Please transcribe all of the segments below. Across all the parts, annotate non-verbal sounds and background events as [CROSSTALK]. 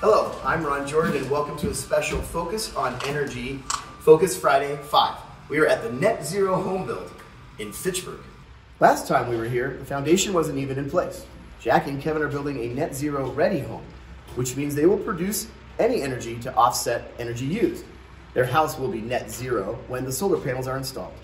Hello, I'm Ron Jordan, and welcome to a special Focus on Energy Focus Friday 5. We are at the Net Zero Home Build in Fitchburg. Last time we were here, the foundation wasn't even in place. Jackie and Kevin are building a net zero ready home, which means they will produce any energy to offset energy used. Their house will be net zero when the solar panels are installed.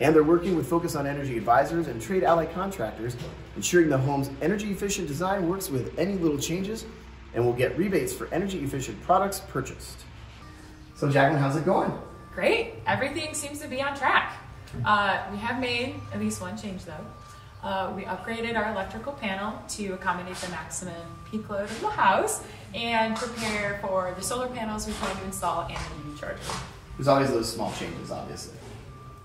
And they're working with Focus on Energy advisors and trade ally contractors, ensuring the home's energy efficient design works with any little changes and will get rebates for energy efficient products purchased. So, Jacqueline, how's it going? Great. Everything seems to be on track. Uh, we have made at least one change though. Uh, we upgraded our electrical panel to accommodate the maximum peak load of the house and prepare for the solar panels we plan to install and the EV charger. There's always those small changes, obviously.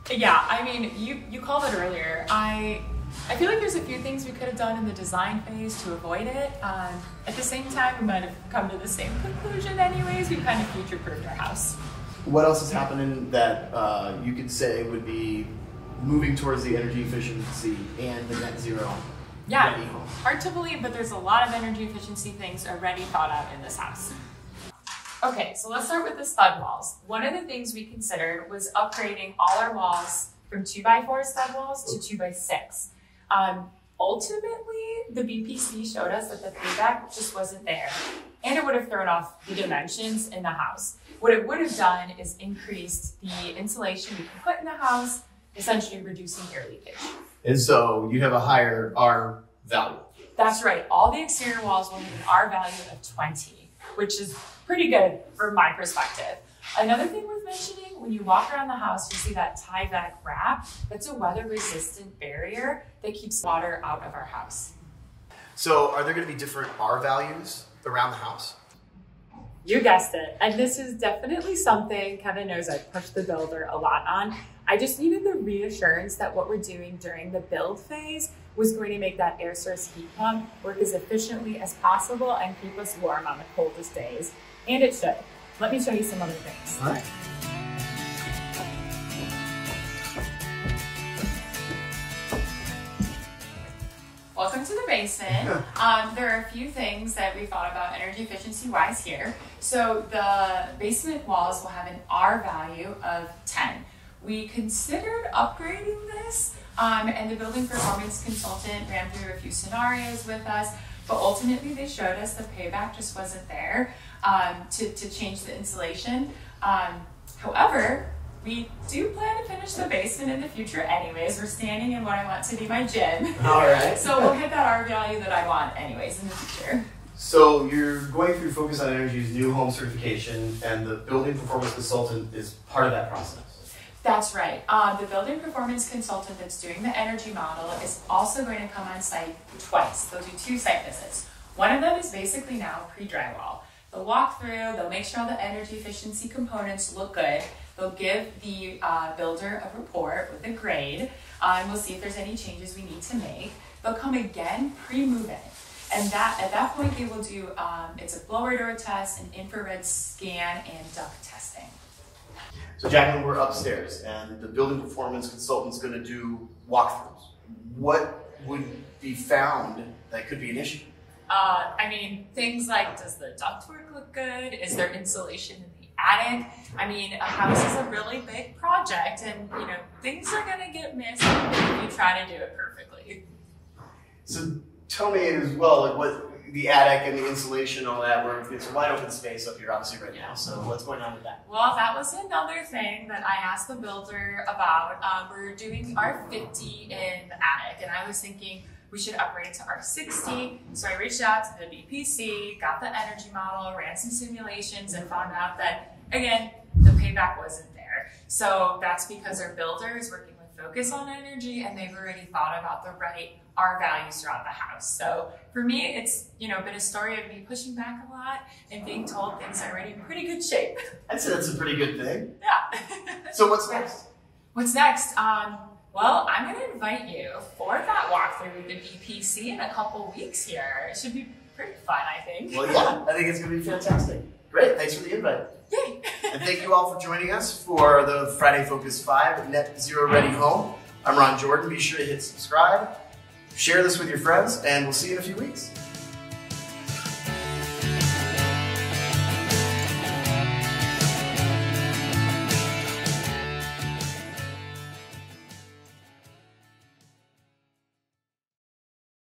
Yeah, I mean, you, you called it earlier. I I feel like there's a few things we could have done in the design phase to avoid it. Um, at the same time, we might have come to the same conclusion anyways. We kind of future-proofed our house. What else is happening that uh, you could say would be moving towards the energy efficiency and the net zero? Yeah, ready hard to believe, but there's a lot of energy efficiency things already thought out in this house. Okay, so let's start with the stud walls. One of the things we considered was upgrading all our walls from 2x4 stud walls to 2x6. Um, ultimately, the BPC showed us that the payback just wasn't there, and it would have thrown off the dimensions in the house. What it would have done is increased the insulation we can put in the house, essentially reducing air leakage. And so you have a higher R value. That's right. All the exterior walls will have an R value of 20, which is pretty good from my perspective. Another thing worth mentioning, when you walk around the house, you see that Tyvek wrap. That's a weather resistant barrier that keeps water out of our house. So are there going to be different R values around the house? You guessed it. And this is definitely something Kevin knows I pushed the builder a lot on. I just needed the reassurance that what we're doing during the build phase was going to make that air source heat pump work as efficiently as possible and keep us warm on the coldest days. And it should. Let me show you some other things. All right. Welcome to the basement. Um, there are a few things that we thought about energy efficiency wise here. So the basement walls will have an R value of 10. We considered upgrading this, um, and the building performance consultant ran through a few scenarios with us, but ultimately they showed us the payback just wasn't there um, to, to change the insulation. Um, however, we do plan to finish the basement in the future anyways. We're standing in what I want to be my gym. [LAUGHS] All right. So we'll hit that R value that I want anyways in the future. So you're going through Focus on Energy's new home certification, and the building performance consultant is part of that process. That's right. Um, the building performance consultant that's doing the energy model is also going to come on site twice. They'll do two site visits. One of them is basically now pre-drywall. They'll walk through, they'll make sure all the energy efficiency components look good. They'll give the uh, builder a report with a grade. and we'll see if there's any changes we need to make. They'll come again pre-move-in. And that at that point they will do um, it's a blower door test, an infrared scan, and duct testing. So Jacqueline, we're upstairs, and the building performance consultant's going to do walkthroughs. What would be found that could be an issue? Uh, I mean, things like does the ductwork look good? Is there insulation in the attic? I mean, a house is a really big project, and you know things are gonna get missed if you try to do it perfectly. So tell me as well, like what the attic and the insulation, all that. Where it's a wide open space up here, obviously right now. So what's going on with that? Well, that was another thing that I asked the builder about. Um, we're doing R50 in the attic, and I was thinking we should upgrade it to R60. So I reached out to the BPC, got the energy model, ran some simulations, and found out that, again, the payback wasn't there. So that's because our builder is working with Focus on Energy, and they've already thought about the right R values throughout the house. So for me, it's you know been a story of me pushing back a lot and being told things are already in pretty good shape. I'd say that's a pretty good thing. Yeah. [LAUGHS] So what's next? What's next? Um, well, I'm going to invite you for that walkthrough with the BPC in a couple weeks here. It should be pretty fun, I think. Well, yeah, I think it's going to be fantastic. Great, thanks for the invite. Yay! And thank you all for joining us for the Friday Focus 5 Net Zero Ready Home. I'm Ron Jordan. Be sure to hit subscribe, share this with your friends, and we'll see you in a few weeks.